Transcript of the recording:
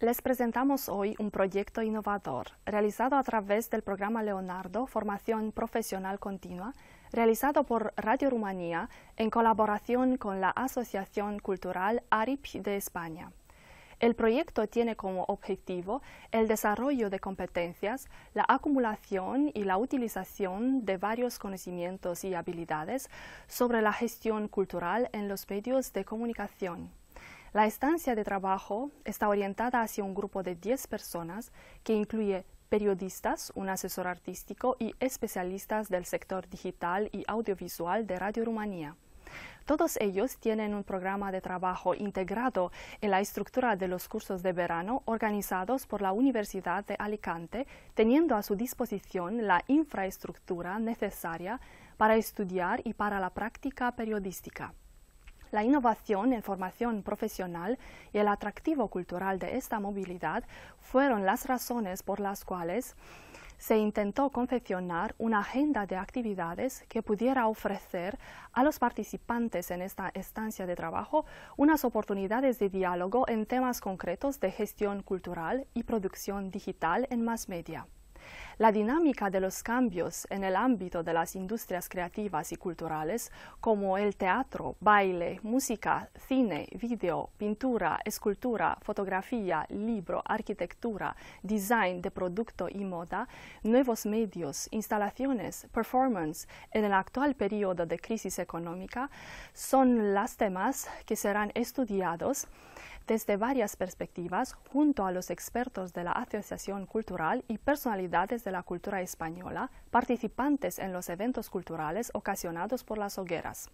Les presentamos hoy un proyecto innovador realizado a través del programa Leonardo Formación Profesional Continua, realizado por Radio Rumanía en colaboración con la Asociación Cultural ARIP de España. El proyecto tiene como objetivo el desarrollo de competencias, la acumulación y la utilización de varios conocimientos y habilidades sobre la gestión cultural en los medios de comunicación. La estancia de trabajo está orientada hacia un grupo de 10 personas que incluye periodistas, un asesor artístico y especialistas del sector digital y audiovisual de Radio Rumanía. Todos ellos tienen un programa de trabajo integrado en la estructura de los cursos de verano organizados por la Universidad de Alicante, teniendo a su disposición la infraestructura necesaria para estudiar y para la práctica periodística. La innovación en formación profesional y el atractivo cultural de esta movilidad fueron las razones por las cuales se intentó confeccionar una agenda de actividades que pudiera ofrecer a los participantes en esta estancia de trabajo unas oportunidades de diálogo en temas concretos de gestión cultural y producción digital en más media. La dinámica de los cambios en el ámbito de las industrias creativas y culturales, como el teatro, baile, música, cine, video, pintura, escultura, fotografía, libro, arquitectura, design de producto y moda, nuevos medios, instalaciones, performance en el actual periodo de crisis económica, son los temas que serán estudiados desde varias perspectivas junto a los expertos de la Asociación Cultural y personalidades de la cultura española participantes en los eventos culturales ocasionados por las hogueras.